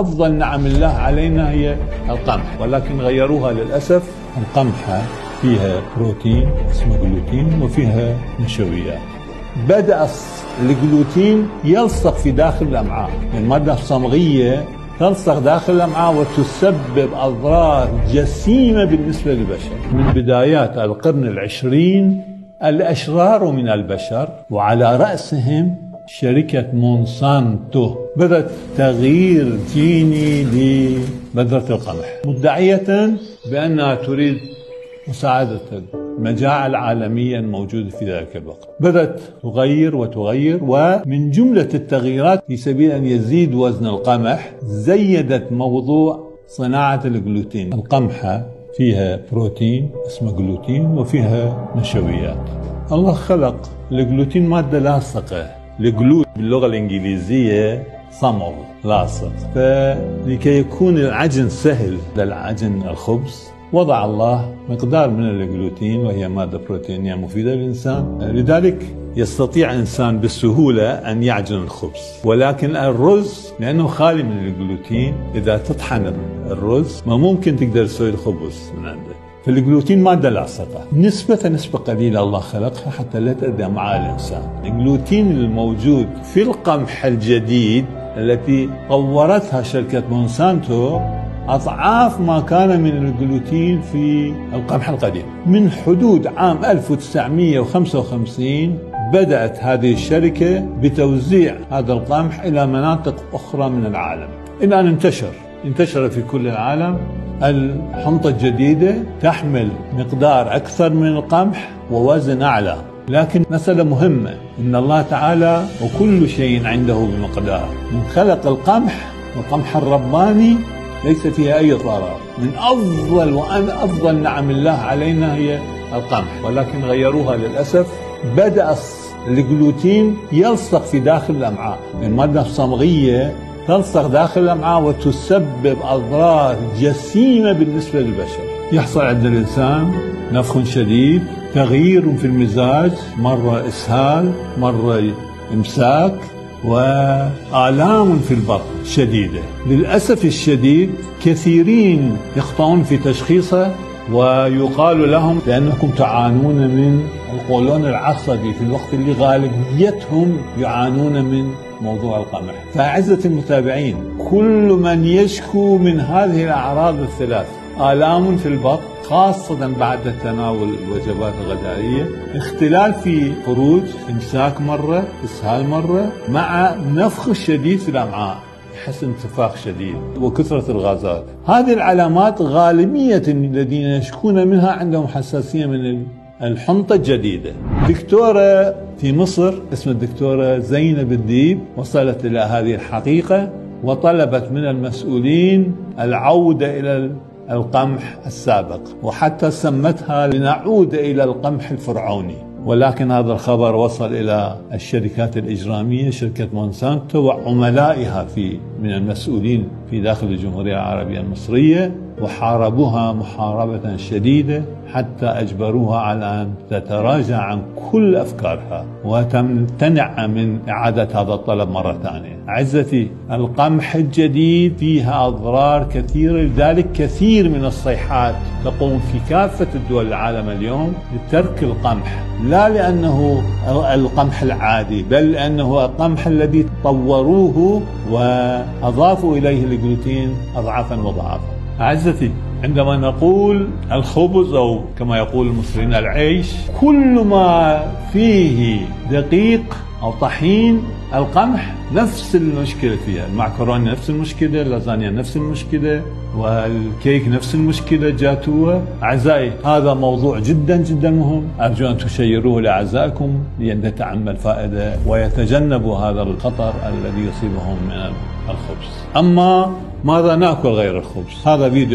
أفضل نعم الله علينا هي القمح ولكن غيروها للأسف القمحة فيها بروتين اسمه جلوتين وفيها نشويات بدأ الجلوتين يلصق في داخل الأمعاء. المادة الصمغية تلصق داخل الأمعاء وتسبب أضرار جسيمة بالنسبة للبشر. من بدايات القرن العشرين الأشرار من البشر وعلى رأسهم شركة مونسانتو بدأت تغيير جيني لبذرة القمح. مدعية بأنها تريد مساعدة المجاعة العالمية الموجودة في ذلك الوقت. بدأت تغير وتغير ومن جملة التغييرات في سبيل أن يزيد وزن القمح زيدت موضوع صناعة الجلوتين. القمحة فيها بروتين اسمه جلوتين وفيها نشويات. الله خلق الجلوتين مادة لاصقة الجلوت باللغة الإنجليزية صمغ لاصق فلكي يكون العجن سهل للعجن الخبز وضع الله مقدار من الجلوتين وهي مادة بروتينية مفيدة للإنسان لذلك يستطيع الإنسان بسهولة أن يعجن الخبز ولكن الرز لأنه خالي من الجلوتين إذا تطحن الرز ما ممكن تقدر تسوي الخبز من عنده فالجلوتين مادة لاصقة نسبة نسبة قليلة الله خلقها حتى لا تأذي مع الإنسان. الجلوتين الموجود في القمح الجديد التي طورتها شركة مونسانتو أضعاف ما كان من الجلوتين في القمح القديم. من حدود عام 1955 بدأت هذه الشركة بتوزيع هذا القمح إلى مناطق أخرى من العالم. أن انتشر. انتشر في كل العالم. الحنطة الجديدة تحمل مقدار أكثر من القمح ووزن أعلى. لكن مسألة مهمة إن الله تعالى وكل شيء عنده بمقدار. من خلق القمح القمح الرباني ليس فيها أي ضرر. من أفضل وأن أفضل نعم الله علينا هي القمح. ولكن غيروها للأسف. بدأ الجلوتين يلصق في داخل الأمعاء. المادة الصمغية تلصق داخل الأمعاء وتسبب أضرار جسيمة بالنسبة للبشر. يحصل عند الإنسان نفخ شديد تغيير في المزاج مرة إسهال مرة إمساك وآلام في البطن شديدة. للأسف الشديد كثيرين يخطئون في تشخيصه ويقال لهم بأنكم تعانون من القولون العصبي في الوقت اللي غالبيتهم يعانون من موضوع القمح. فأعزة المتابعين كل من يشكو من هذه الأعراض الثلاث آلام في البطن خاصة بعد تناول الوجبات الغذائية اختلال في خروج امساك مرة إسهال مرة مع نفخ شديد في الأمعاء يحس انتفاخ شديد وكثرة الغازات. هذه العلامات غالبية الذين يشكون منها عندهم حساسية من الحنطة الجديدة. دكتورة في مصر اسمها الدكتورة زينب الديب وصلت إلى هذه الحقيقة وطلبت من المسؤولين العودة إلى القمح السابق وحتى سمتها لنعود إلى القمح الفرعوني. ولكن هذا الخبر وصل إلى الشركات الإجرامية شركة مونسانتو وعملائها في من المسؤولين في داخل الجمهورية العربية المصرية. وحاربوها محاربة شديدة حتى أجبروها على أن تتراجع عن كل أفكارها وتمتنع من إعادة هذا الطلب مرة ثانية. عزتي القمح الجديد فيها أضرار كثيرة لذلك كثير من الصيحات تقوم في كافة الدول العالم اليوم بترك القمح لا لأنه القمح العادي بل لأنه القمح الذي طوروه وأضافوا إليه الجلوتين أضعافا وضعافا. أعزتي عندما نقول الخبز أو كما يقول المصريين العيش كل ما فيه دقيق أو طحين القمح نفس المشكلة فيها. المعكرونة نفس المشكلة اللازانيا نفس المشكلة والكيك نفس المشكلة جاتوه أعزائي هذا موضوع جدا جدا مهم. أرجو أن تشيروه لأعزائكم لأن تعمل فائدة ويتجنبوا هذا الخطر الذي يصيبهم من الخبز. أما ماذا نأكل غير الخبز؟ هذا فيديو